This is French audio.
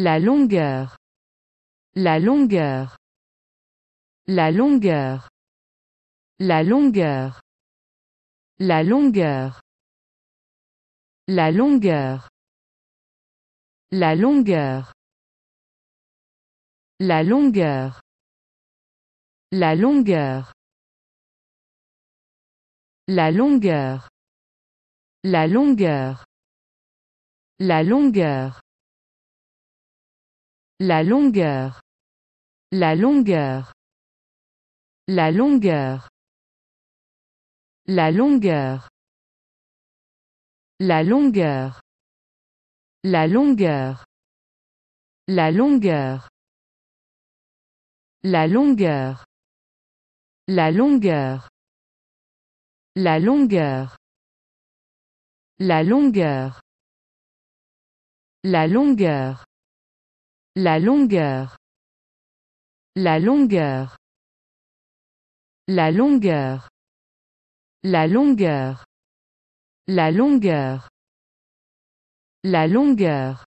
La longueur. La longueur. La longueur. La longueur. La longueur. La longueur. La longueur. La longueur. La longueur. La longueur. La longueur. La longueur. La longueur. La longueur. La longueur. La longueur. La longueur. La longueur. La longueur. La longueur. La longueur. La longueur. La longueur. La longueur. La longueur. La longueur. La longueur. La longueur. La longueur. La longueur.